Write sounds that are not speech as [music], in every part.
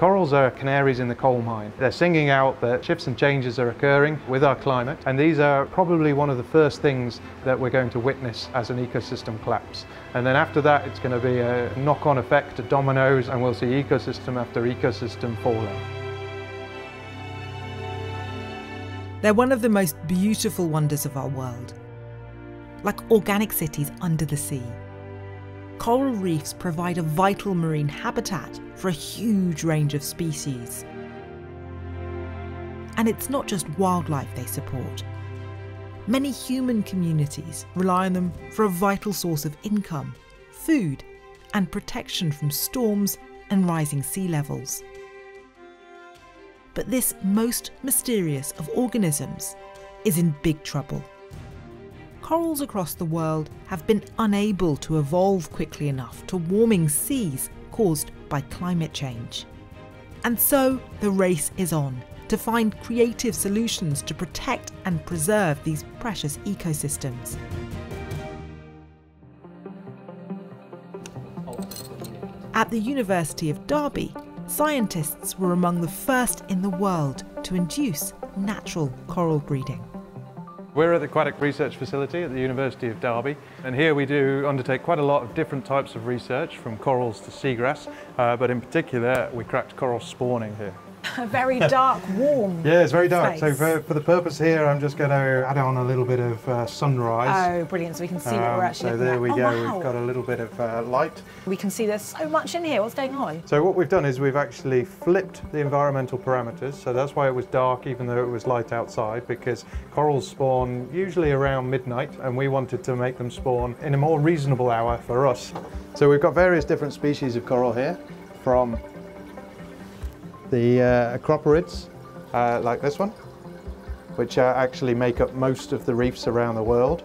Corals are canaries in the coal mine. They're singing out that shifts and changes are occurring with our climate, and these are probably one of the first things that we're going to witness as an ecosystem collapse. And then after that, it's going to be a knock-on effect, dominoes, and we'll see ecosystem after ecosystem falling. They're one of the most beautiful wonders of our world, like organic cities under the sea. Coral reefs provide a vital marine habitat for a huge range of species. And it's not just wildlife they support. Many human communities rely on them for a vital source of income, food, and protection from storms and rising sea levels. But this most mysterious of organisms is in big trouble. Corals across the world have been unable to evolve quickly enough to warming seas caused by climate change. And so the race is on to find creative solutions to protect and preserve these precious ecosystems. At the University of Derby, scientists were among the first in the world to induce natural coral breeding. We're at the Aquatic Research Facility at the University of Derby and here we do undertake quite a lot of different types of research from corals to seagrass uh, but in particular we cracked coral spawning here. [laughs] a very dark, warm. [laughs] yeah, it's very dark. Space. So for, for the purpose here, I'm just going to add on a little bit of uh, sunrise. Oh, brilliant! So we can see um, what we're um, actually. So there at. we oh, go. Wow. We've got a little bit of uh, light. We can see there's so much in here. What's going on? So what we've done is we've actually flipped the environmental parameters. So that's why it was dark, even though it was light outside, because corals spawn usually around midnight, and we wanted to make them spawn in a more reasonable hour for us. So we've got various different species of coral here, from the uh, acroporids, uh, like this one, which uh, actually make up most of the reefs around the world,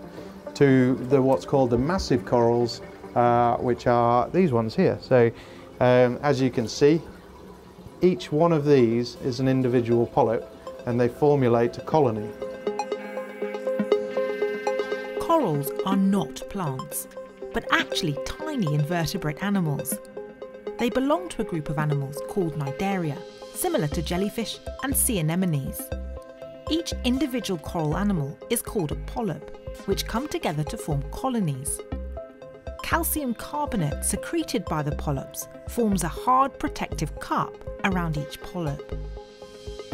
to the what's called the massive corals, uh, which are these ones here. So um, as you can see, each one of these is an individual polyp and they formulate a colony. Corals are not plants, but actually tiny invertebrate animals. They belong to a group of animals called Cnidaria, similar to jellyfish and sea anemones. Each individual coral animal is called a polyp, which come together to form colonies. Calcium carbonate secreted by the polyps forms a hard protective cup around each polyp.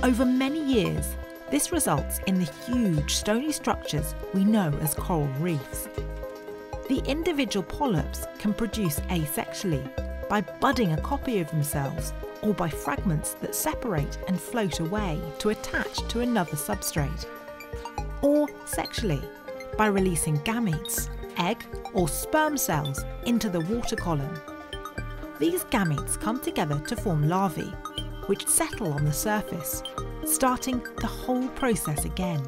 Over many years, this results in the huge stony structures we know as coral reefs. The individual polyps can produce asexually by budding a copy of themselves or by fragments that separate and float away to attach to another substrate. Or sexually, by releasing gametes, egg or sperm cells into the water column. These gametes come together to form larvae, which settle on the surface, starting the whole process again.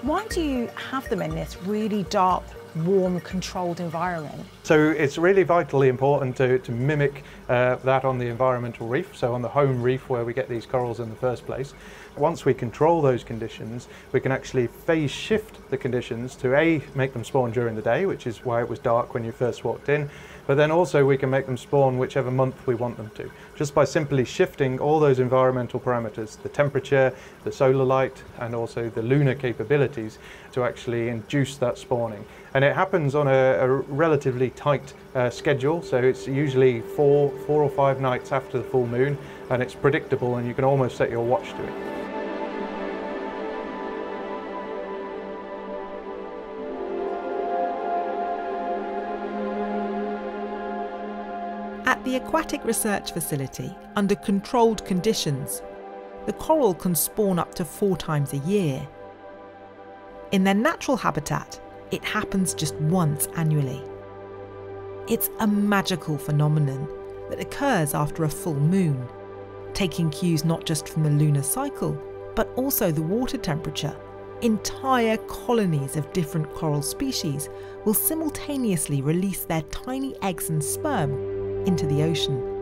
Why do you have them in this really dark warm, controlled environment. So it's really vitally important to, to mimic uh, that on the environmental reef, so on the home reef where we get these corals in the first place. Once we control those conditions, we can actually phase shift the conditions to A, make them spawn during the day, which is why it was dark when you first walked in, but then also we can make them spawn whichever month we want them to, just by simply shifting all those environmental parameters, the temperature, the solar light, and also the lunar capabilities to actually induce that spawning. And it happens on a, a relatively tight uh, schedule, so it's usually four, four or five nights after the full moon, and it's predictable and you can almost set your watch to it. At the Aquatic Research Facility, under controlled conditions, the coral can spawn up to four times a year. In their natural habitat, it happens just once annually. It's a magical phenomenon that occurs after a full moon, taking cues not just from the lunar cycle, but also the water temperature. Entire colonies of different coral species will simultaneously release their tiny eggs and sperm into the ocean.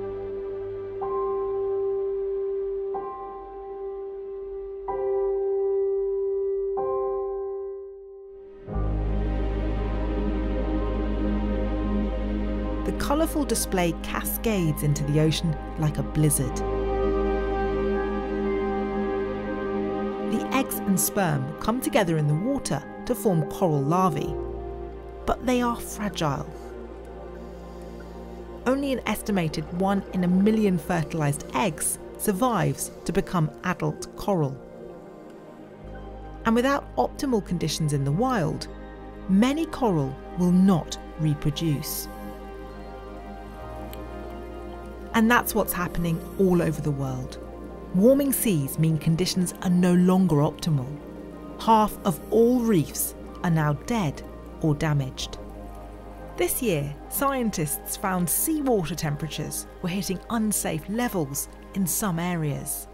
Colourful display cascades into the ocean like a blizzard. The eggs and sperm come together in the water to form coral larvae, but they are fragile. Only an estimated one in a million fertilised eggs survives to become adult coral. And without optimal conditions in the wild, many coral will not reproduce. And that's what's happening all over the world. Warming seas mean conditions are no longer optimal. Half of all reefs are now dead or damaged. This year, scientists found seawater temperatures were hitting unsafe levels in some areas.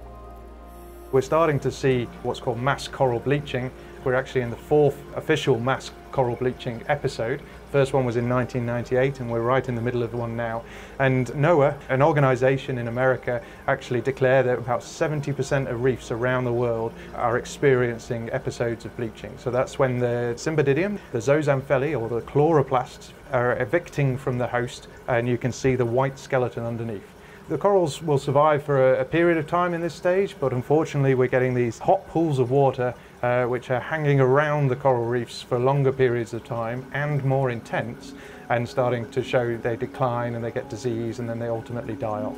We're starting to see what's called mass coral bleaching. We're actually in the fourth official mass coral bleaching episode. First one was in 1998 and we're right in the middle of one now. And NOAA, an organization in America, actually declared that about 70% of reefs around the world are experiencing episodes of bleaching. So that's when the Symbiodinium, the zooxanthellae or the chloroplasts are evicting from the host and you can see the white skeleton underneath. The corals will survive for a, a, period of time in this stage, but unfortunately we're getting these hot pools of water uh, which are hanging around the coral reefs for longer periods of time and more intense and starting to show they decline and they get disease and then they ultimately die off.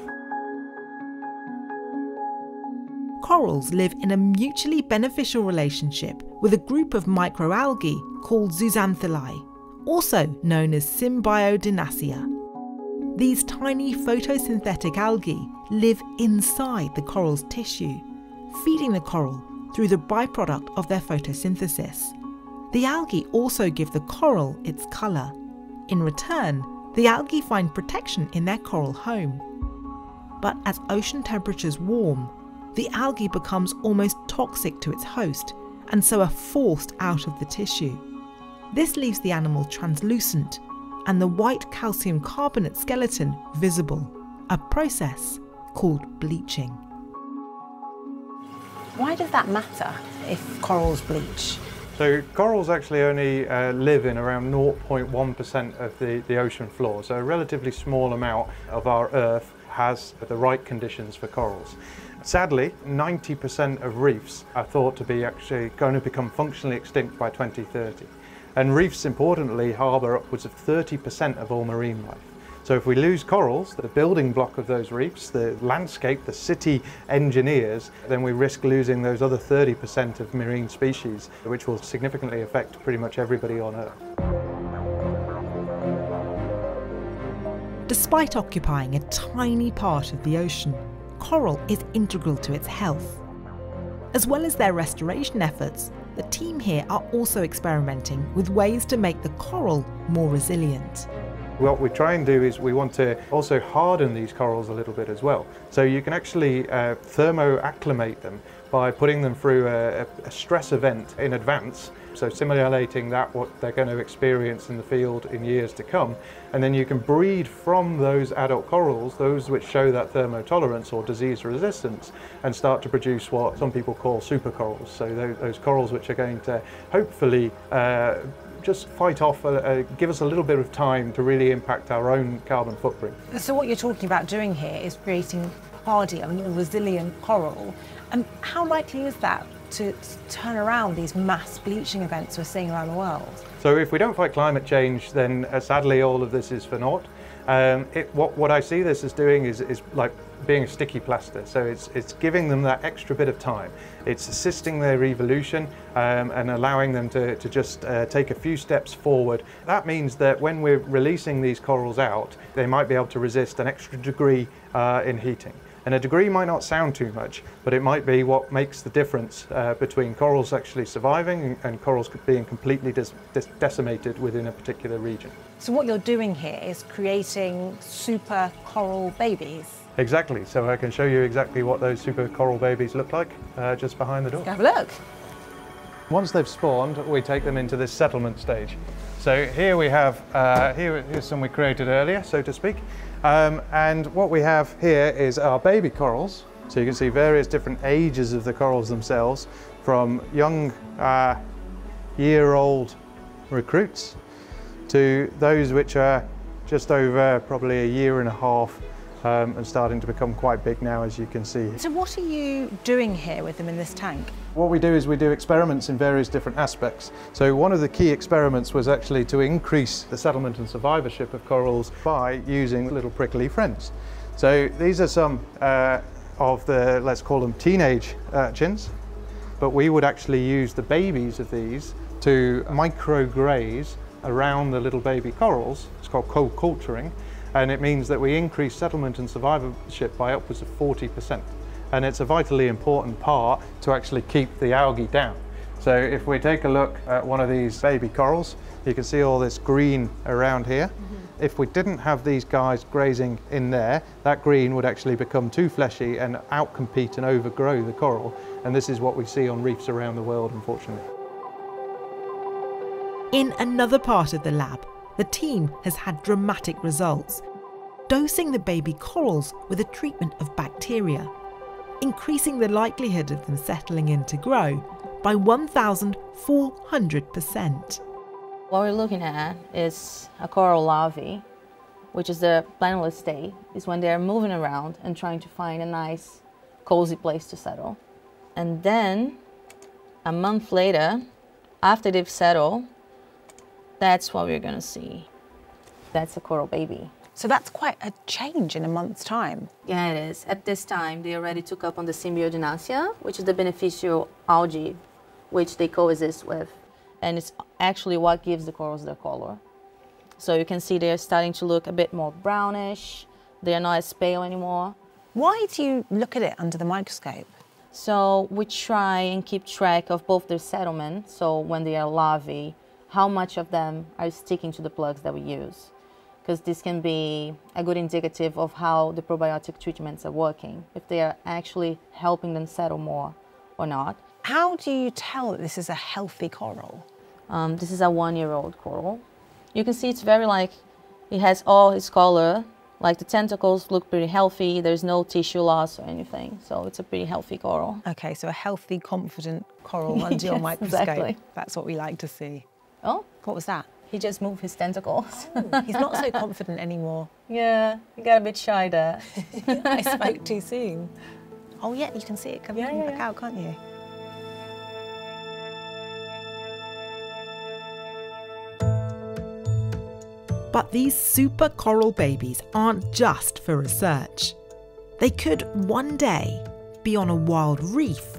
Corals live in a mutually beneficial relationship with a group of microalgae called zooxanthellae, also known as Symbiodinaceae. These tiny photosynthetic algae live inside the coral's tissue, feeding the coral through the byproduct of their photosynthesis. The algae also give the coral its colour. In return, the algae find protection in their coral home. But as ocean temperatures warm, the algae becomes almost toxic to its host and so are forced out of the tissue. This leaves the animal translucent and the white calcium carbonate skeleton visible, a process called bleaching. Why does that matter if corals bleach? So corals actually only uh, live in around 0.1% of the, the ocean floor, so a relatively small amount of our Earth has the right conditions for corals. Sadly, 90% of reefs are thought to be actually going to become functionally extinct by 2030. And reefs, importantly, harbour upwards of 30% of all marine life. So if we lose corals, the building block of those reefs, the landscape, the city engineers, then we risk losing those other 30% of marine species, which will significantly affect pretty much everybody on Earth. Despite occupying a tiny part of the ocean, coral is integral to its health. As well as their restoration efforts, the team here are also experimenting with ways to make the coral more resilient. What we try and do is we want to also harden these corals a little bit as well. So you can actually uh, thermo-acclimate them by putting them through a, a, stress event in advance. So simulating that what they're going to experience in the field in years to come. And then you can breed from those adult corals, those which show that thermotolerance or disease resistance, and start to produce what some people call super corals. So those, those corals which are going to hopefully uh, just fight off, uh, give us a little bit of time to really impact our own carbon footprint. So what you're talking about doing here is creating hardy, I mean, resilient coral. And how likely is that to turn around these mass bleaching events we're seeing around the world? So if we don't fight climate change, then uh, sadly all of this is for naught. Um, it, what, what I see this as doing is, is like being a sticky plaster. So it's, it's giving them that extra bit of time. It's assisting their evolution um, and allowing them to, to just uh, take a few steps forward. That means that when we're releasing these corals out, they might be able to resist an extra degree uh, in heating. And a degree might not sound too much, but it might be what makes the difference uh, between corals actually surviving and, and corals being completely decimated within a particular region. So what you're doing here is creating super coral babies. Exactly, so I can show you exactly what those super coral babies look like uh, just behind the door. Have a look. Once they've spawned, we take them into this settlement stage. So here we have, uh, here, here's some we created earlier, so to speak. Um, and what we have here is our baby corals. So you can see various different ages of the corals themselves, from young uh, year-old recruits to those which are just over probably a year and a half um, and starting to become quite big now as you can see. So what are you doing here with them in this tank? What we do is we do experiments in various different aspects. So one of the key experiments was actually to increase the settlement and survivorship of corals by using little prickly friends. So these are some uh, of the, let's call them teenage urchins, but we would actually use the babies of these to micro-graze around the little baby corals. It's called co-culturing, and it means that we increase settlement and survivorship by upwards of 40%. And it's a vitally important part to actually keep the algae down. So if we take a look at one of these baby corals, you can see all this green around here. Mm -hmm. If we didn't have these guys grazing in there, that green would actually become too fleshy and outcompete and overgrow the coral. And this is what we see on reefs around the world, unfortunately. In another part of the lab, the team has had dramatic results, dosing the baby corals with a treatment of bacteria, increasing the likelihood of them settling in to grow by 1,400%. What we're looking at is a coral larvae, which is the plantless state, is when they're moving around and trying to find a nice, cozy place to settle. And then, a month later, after they've settled, that's what we're gonna see. That's a coral baby. So that's quite a change in a month's time. Yeah, it is. At this time, they already took up on the Symbiodinaceae, which is the beneficial algae which they coexist with and it's actually what gives the corals their color. So you can see they're starting to look a bit more brownish. They're not as pale anymore. Why do you look at it under the microscope? So we try and keep track of both their settlement, so when they are larvae, how much of them are sticking to the plugs that we use. Because this can be a good indicative of how the probiotic treatments are working, if they are actually helping them settle more or not. How do you tell that this is a healthy coral? Um, this is a one-year-old coral. You can see it's very like, it has all its color, like the tentacles look pretty healthy, there's no tissue loss or anything, so it's a pretty healthy coral. Okay, so a healthy, confident coral [laughs] under yes, your microscope. Exactly. That's what we like to see. Oh? What was that? He just moved his tentacles. Oh, he's not so confident anymore. [laughs] Yeah, he got a bit shy there. [laughs] I spoke too soon. Oh yeah, you can see it coming yeah, yeah, back yeah. out, can't you? But these super coral babies aren't just for research. They could one day be on a wild reef,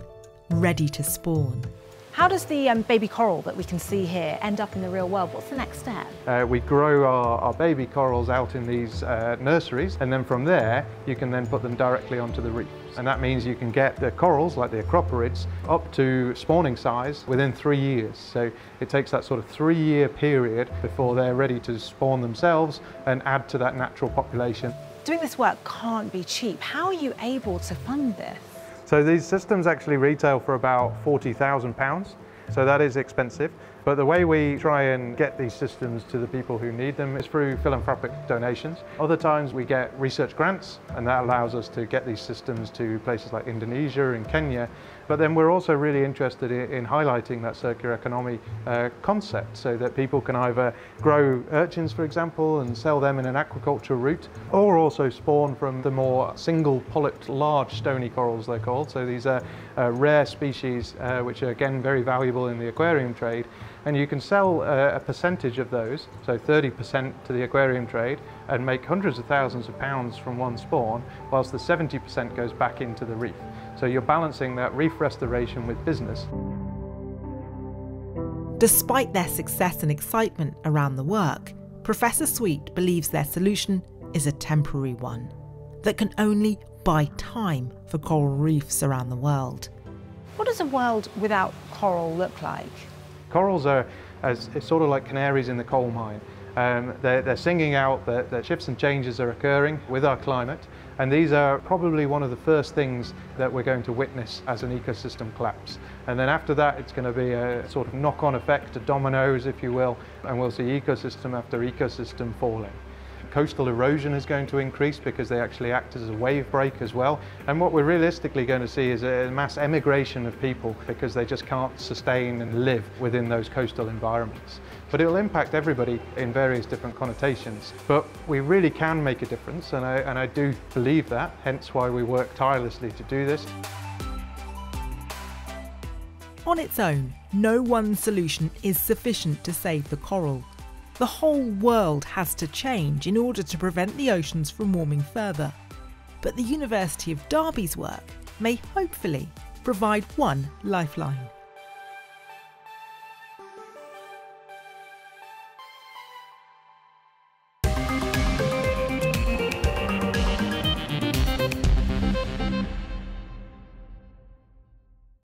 ready to spawn. How does the um, baby coral that we can see here end up in the real world? What's the next step? Uh, we grow our, our, baby corals out in these uh, nurseries and then from there you can then put them directly onto the reef. And that means you can get the corals, like the acroporids, up to spawning size within three years. So it takes that sort of three year period before they're ready to spawn themselves and add to that natural population. Doing this work can't be cheap. How are you able to fund this? So these systems actually retail for about £40,000, so that is expensive. But the way we try and get these systems to the people who need them is through philanthropic donations. Other times we get research grants and that allows us to get these systems to places like Indonesia and Kenya. But then we're also really interested in, in highlighting that circular economy uh, concept so that people can either grow urchins, for example, and sell them in an aquaculture route, or also spawn from the more single polyped large stony corals they're called. So these are uh, rare species uh, which are again very valuable in the aquarium trade and you can sell uh, a percentage of those, so 30% to the aquarium trade, and make hundreds of thousands of pounds from one spawn, whilst the 70% goes back into the reef. So you're balancing that reef restoration with business. Despite their success and excitement around the work, Professor Sweet believes their solution is a temporary one that can only buy time for coral reefs around the world. What does a world without coral look like? Corals are as, sort of like canaries in the coal mine. Um, they're, they're, singing out that, that shifts and changes are occurring with our climate and these are probably one of the first things that we're going to witness as an ecosystem collapse. And then after that it's going to be a sort of knock-on effect, a dominoes if you will, and we'll see ecosystem after ecosystem falling. Coastal erosion is going to increase because they actually act as a wave break as well. And what we're realistically going to see is a mass emigration of people because they just can't sustain and live within those coastal environments. But it will impact everybody in various different connotations. But we really can make a difference, and I, and I do believe that, hence why we work tirelessly to do this. On its own, no one solution is sufficient to save the coral. The whole world has to change in order to prevent the oceans from warming further. But the University of Derby's work may hopefully provide one lifeline.